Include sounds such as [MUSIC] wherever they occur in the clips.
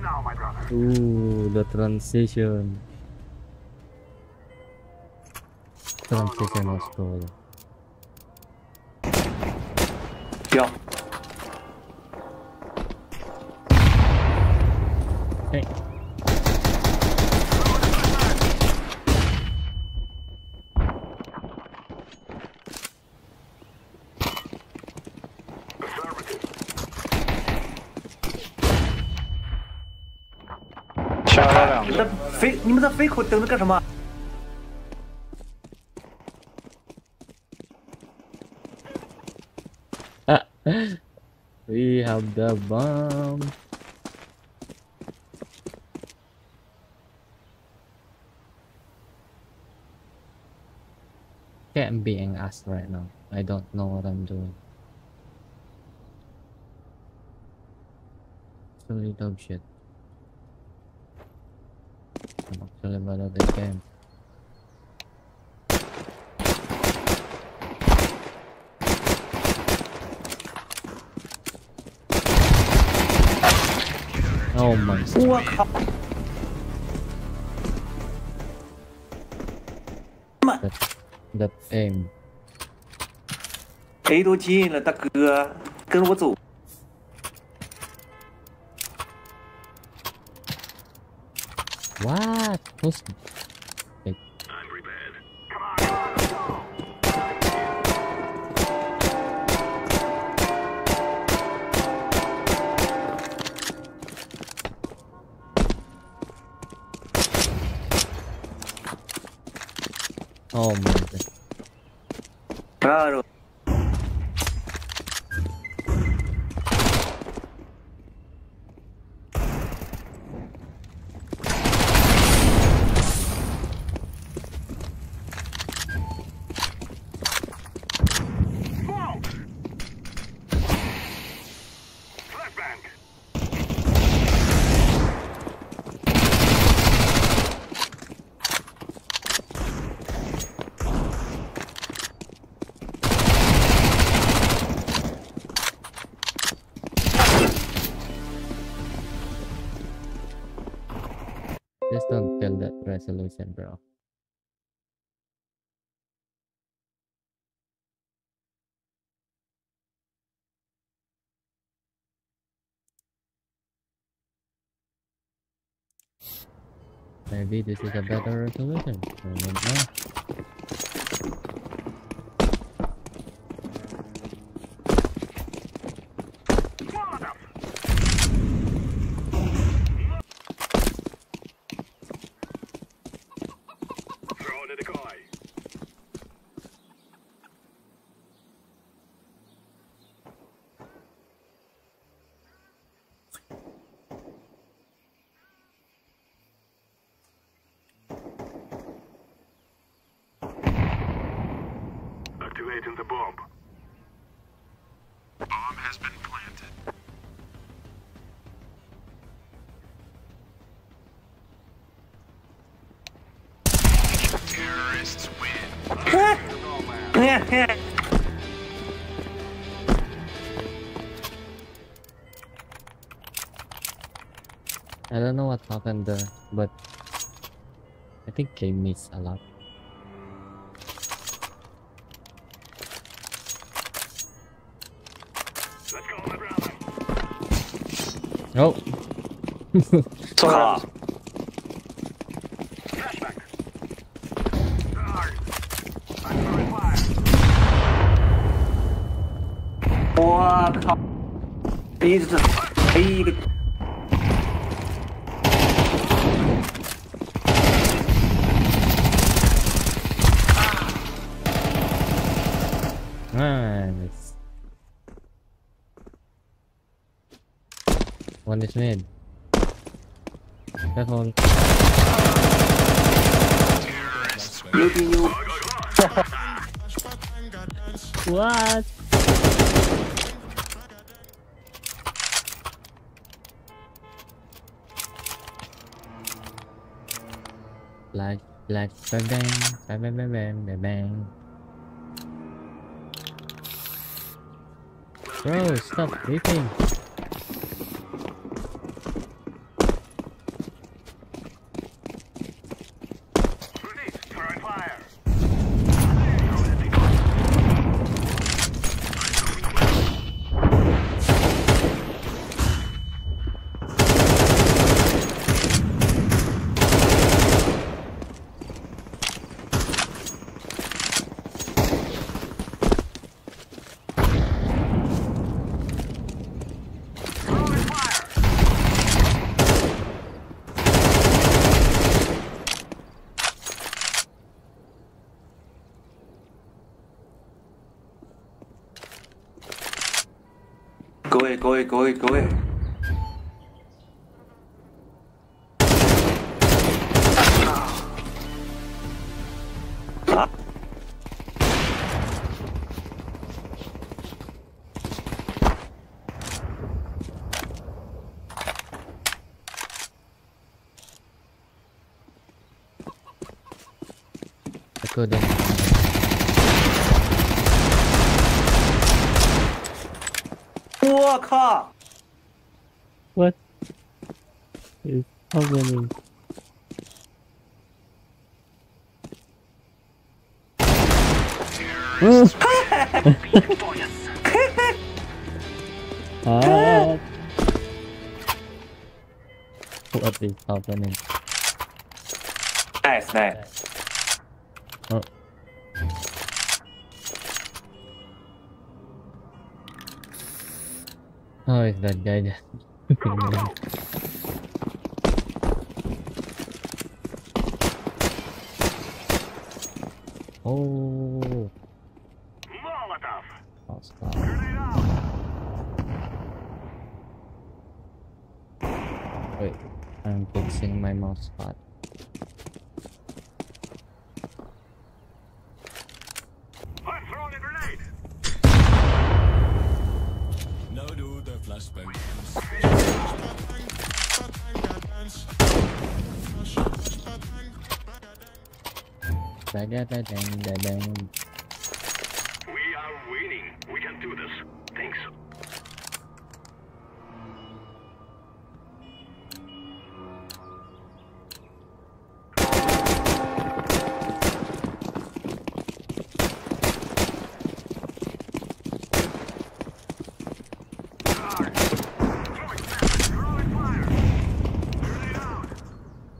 Time now, my brother. Ooh, the transition. Transition was cool. Hey. 你们的飞，你们的飞口等着干什么？ we have the bomb. Okay, I'm being asked right now. I don't know what I'm doing. Actually, dog shit. I'm actually bad at this game. Oh my 我靠！ that aim. A 都进了，大哥，跟着我走。 What? Who's... Oh my god. Claro. Just don't kill that resolution, bro. Maybe this is a better resolution. I don't know. Activating the bomb. Bomb has been planted. Terrorists win. I don't know what happened there, but I think they missed a lot. Nope. ah. Uh, what? He's the speed. Mid. Careful. Looking you. what? Like, like, bang, bang, bang, bang, bang, bang, bang, bang. Bro, stop creeping. Away, go away, go away, go away. Ah. I couldn't. 我靠！What is happening? ah. What is happening? Nice, nice. Oh. How is that guy just looking at me? Oh, Molotov. oh stop. Wait, I'm fixing my mouse spot. I'm throwing a grenade. Now do the flashbang. We are winning. We can do this. Thanks.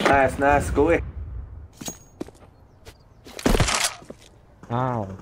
Nice, nice. Go away. 啊。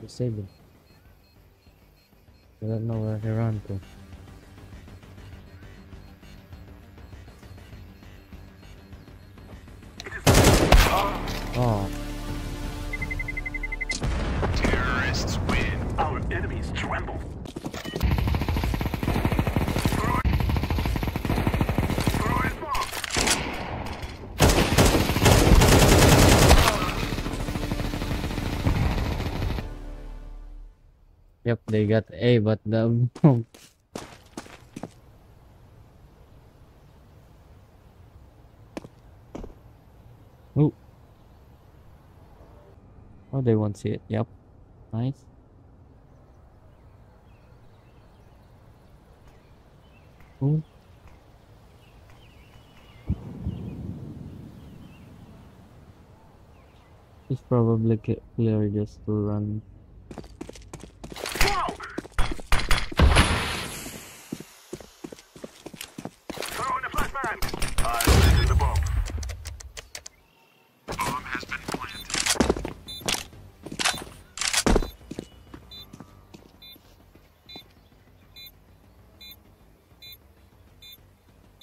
Disable. I don't know where to run to. Oh, Terrorists win. Our enemies tremble. Throwing smoke. They got A, but the [LAUGHS] Ooh. Oh, they won't see it. Yep. Nice. Ooh. It's probably clear just to run. Smoke. Throwing a flashbang. I'm planting the bomb. Bomb has been planted.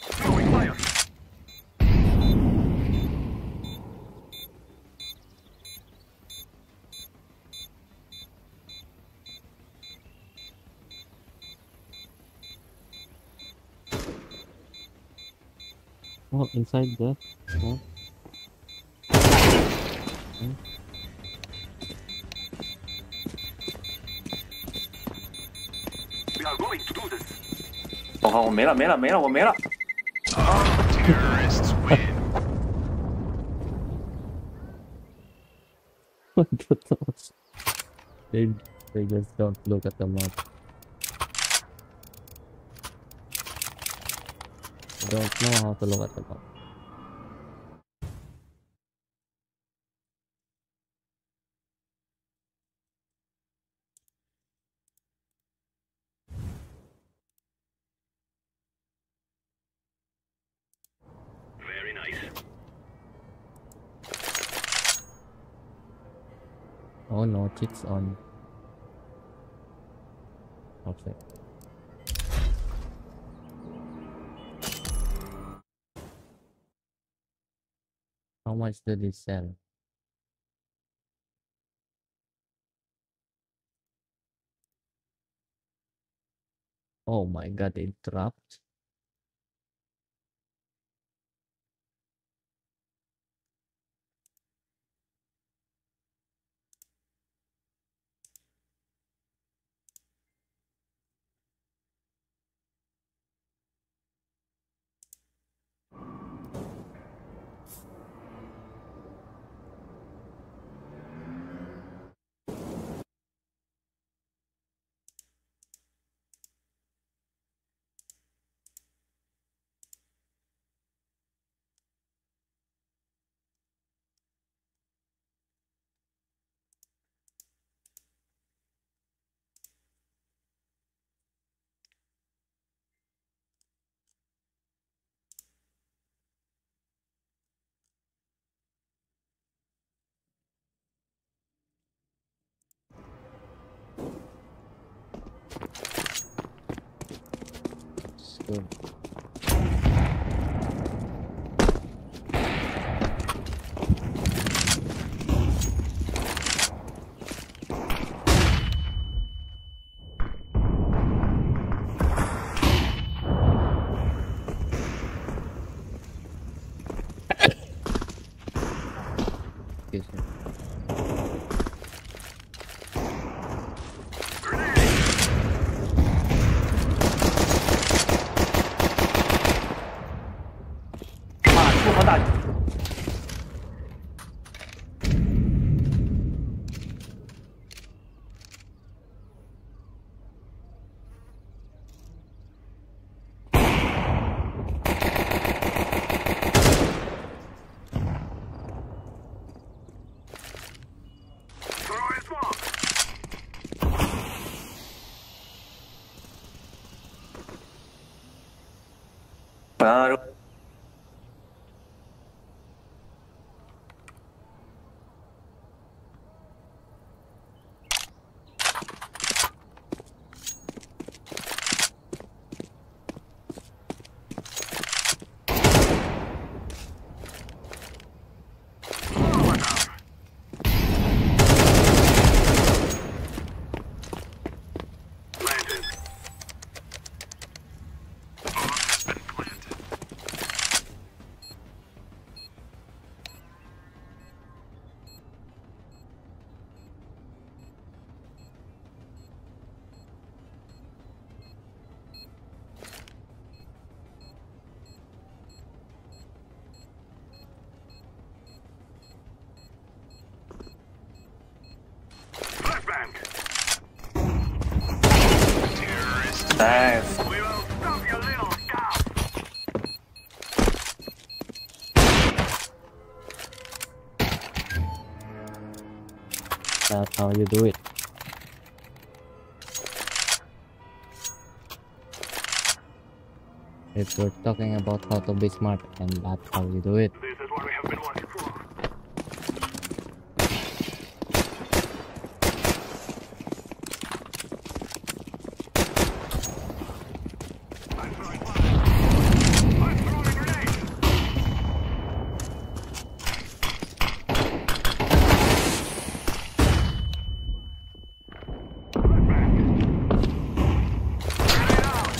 Throwing fire. Oh, inside there. Oh. Hmm. going to do this. 我靠，我没了没了没了，我没了。 Terrorists win. What the toss? They, they just don't look at the map. Don't know how to look at the map. Very nice. Oh no, chicks on. Okay. Much did they sell? Oh my god, it dropped. It's good. Claro. Flashbang. Terrorists.，nice。We will stop your little scout. That's how you do it. If we're talking about how to be smart, and that's how you do it. This is what we have been watching for. I'm throwing fire. I'm throwing a grenade. Grenade out.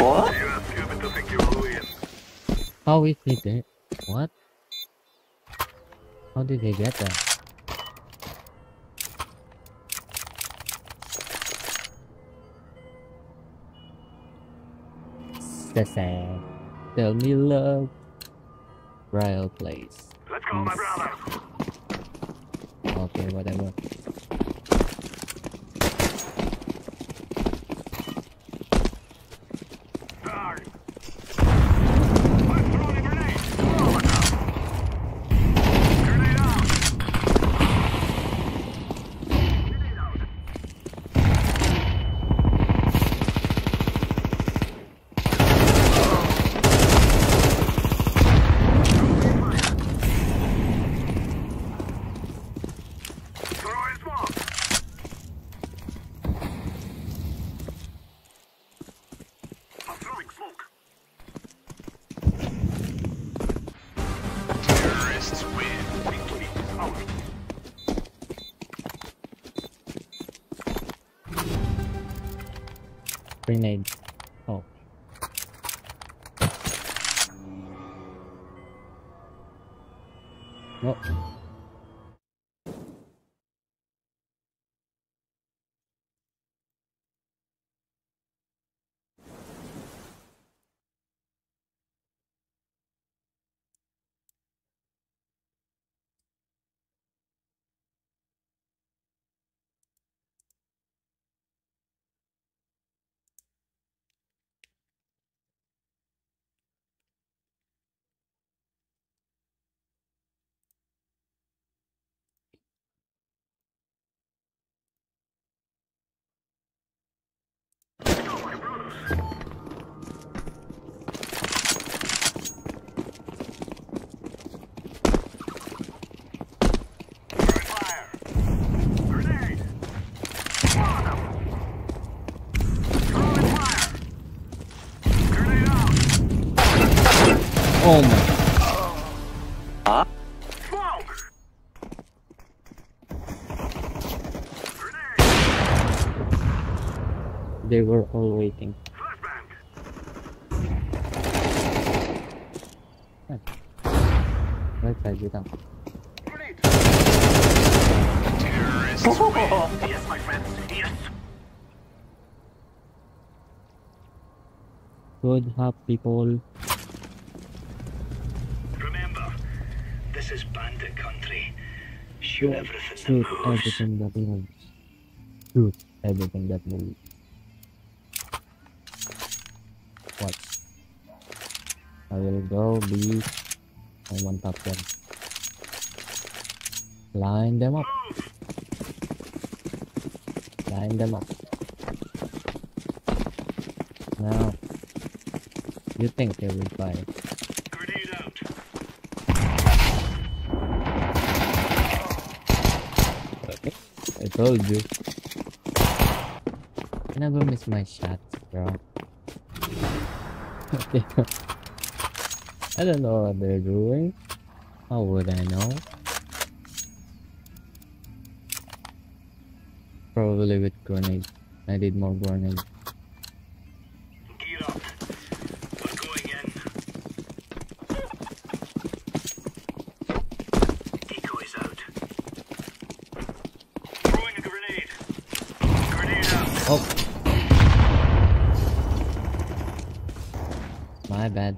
What? You are stupid to think you will win. How is he there? What? How did they get that? Sese. Tell me love. Royal place. Let's go, my brother. Okay, whatever. No. Throwing fire. Grenade. Smoke. Throwing fire. Grenade out. Oh my. Huh? Smoke. Grenade. They were all waiting. Flashbang. Right side, you down. Grenade. Oh, Yes, my friends. Yes. Good job, people. Remember, this is bandit country. Shoot everything Shoot that moves. everything that moves. Shoot everything that moves. What? I will go be and one top them. Line them up. Line them up. Now, you think they will fire? Grenade out. I told you. I never miss my shots, bro. okay. [LAUGHS] I don't know what they're doing. How would I know? Probably with grenades. I did more grenades. Gear up. We're going in. Decoys out. Throwing a grenade. Grenade out. Oh! My bad.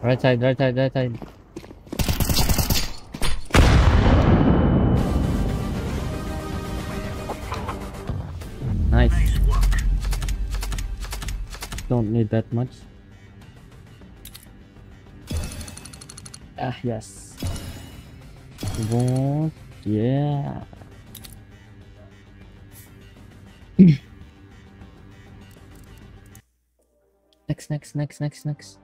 Right side, right side, right side. Don't need that much. Ah, yes. What? Yeah. [COUGHS] next, next, next, next, next.